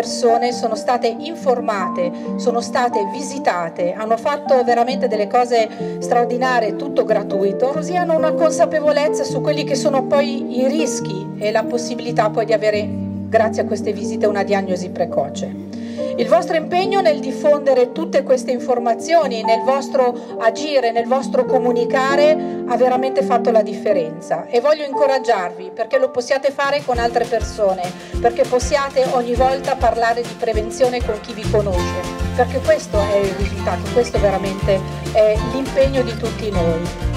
persone sono state informate, sono state visitate, hanno fatto veramente delle cose straordinarie, tutto gratuito, così hanno una consapevolezza su quelli che sono poi i rischi e la possibilità poi di avere, grazie a queste visite, una diagnosi precoce. Il vostro impegno nel diffondere tutte queste informazioni, nel vostro agire, nel vostro comunicare ha veramente fatto la differenza e voglio incoraggiarvi perché lo possiate fare con altre persone, perché possiate ogni volta parlare di prevenzione con chi vi conosce, perché questo è il risultato, questo veramente è l'impegno di tutti noi.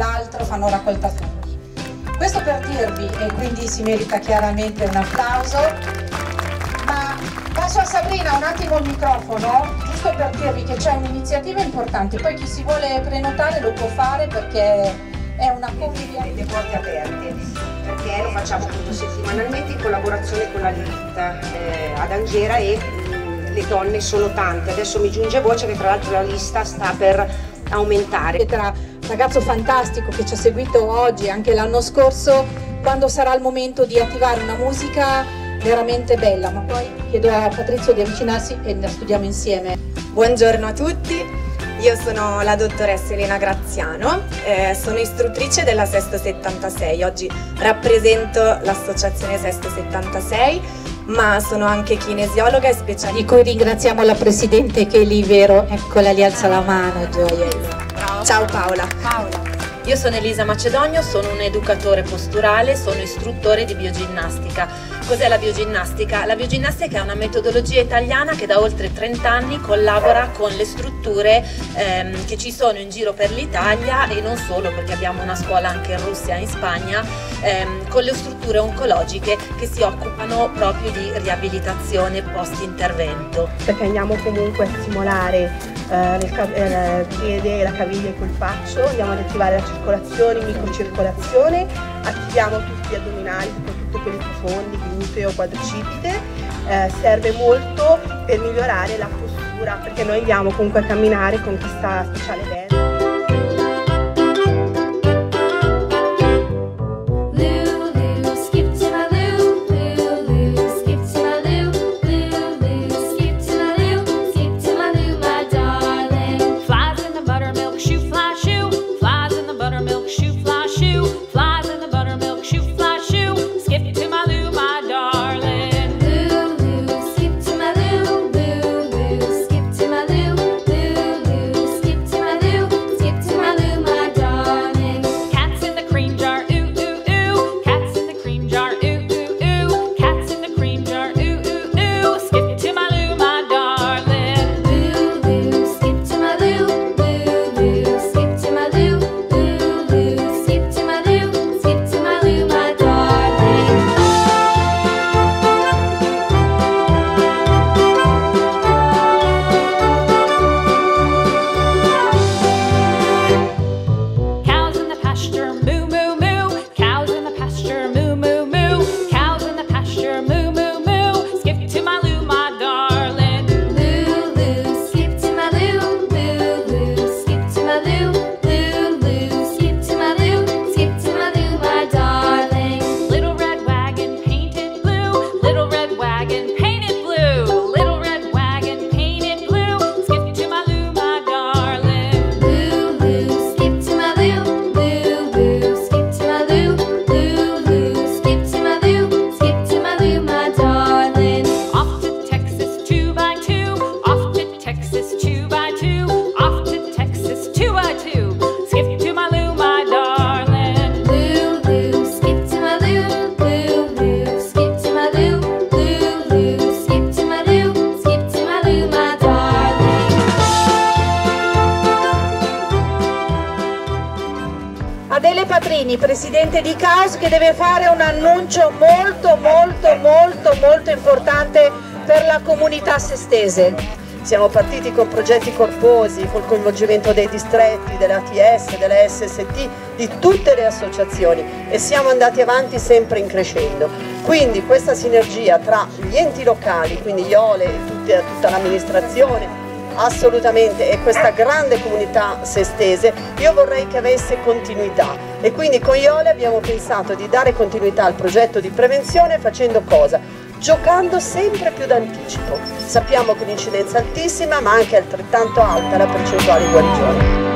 Quell'altro, fanno raccolta fondi. Questo per dirvi, e quindi si merita chiaramente un applauso, ma passo a Sabrina un attimo il microfono, giusto per dirvi che c'è un'iniziativa importante, poi chi si vuole prenotare lo può fare perché è una convivialità. Le porte aperte, perché lo facciamo appunto settimanalmente in collaborazione con la Lilith eh, ad Angera e mh, le donne sono tante. Adesso mi giunge voce che tra l'altro la lista sta per aumentare. Tra ragazzo fantastico che ci ha seguito oggi e anche l'anno scorso, quando sarà il momento di attivare una musica veramente bella, ma poi chiedo a Patrizio di avvicinarsi e la studiamo insieme. Buongiorno a tutti, io sono la dottoressa Elena Graziano, eh, sono istruttrice della Sesto 76, oggi rappresento l'associazione Sesto 76, ma sono anche kinesiologa e specialista. Di cui ringraziamo la Presidente che è lì, vero? Eccola lì, alza la mano, gioiello. Ciao Paola. Paola. Io sono Elisa Macedonio, sono un educatore posturale, sono istruttore di bioginnastica. Cos'è la bioginnastica? La bioginnastica è una metodologia italiana che da oltre 30 anni collabora con le strutture ehm, che ci sono in giro per l'Italia e non solo perché abbiamo una scuola anche in Russia e in Spagna, ehm, con le strutture oncologiche che si occupano proprio di riabilitazione post-intervento. Perché andiamo comunque a stimolare eh, il piede, la caviglia e il polpaccio, andiamo ad attivare la circolazione, microcircolazione, attiviamo tutti gli addominali, soprattutto quelli profondi, gluteo, quadricipite, eh, serve molto per migliorare la postura perché noi andiamo comunque a camminare con questa speciale band. Patrini, presidente di Caos, che deve fare un annuncio molto molto molto molto importante per la comunità sestese. Siamo partiti con progetti corposi, col coinvolgimento dei distretti, dell'ATS, delle SST, di tutte le associazioni e siamo andati avanti sempre in crescendo. Quindi questa sinergia tra gli enti locali, quindi Iole e tutta l'amministrazione, assolutamente e questa grande comunità sestese io vorrei che avesse continuità e quindi con Iole abbiamo pensato di dare continuità al progetto di prevenzione facendo cosa? Giocando sempre più d'anticipo. Sappiamo che l'incidenza è altissima ma anche altrettanto alta la percentuale di guarigione.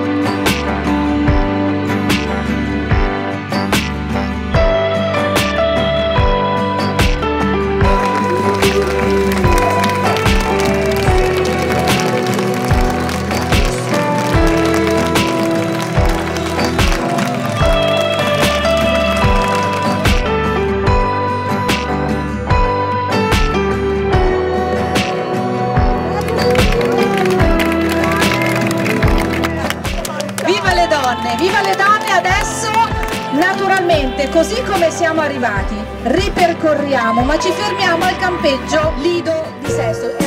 Naturalmente, così come siamo arrivati, ripercorriamo, ma ci fermiamo al campeggio Lido di Sesto.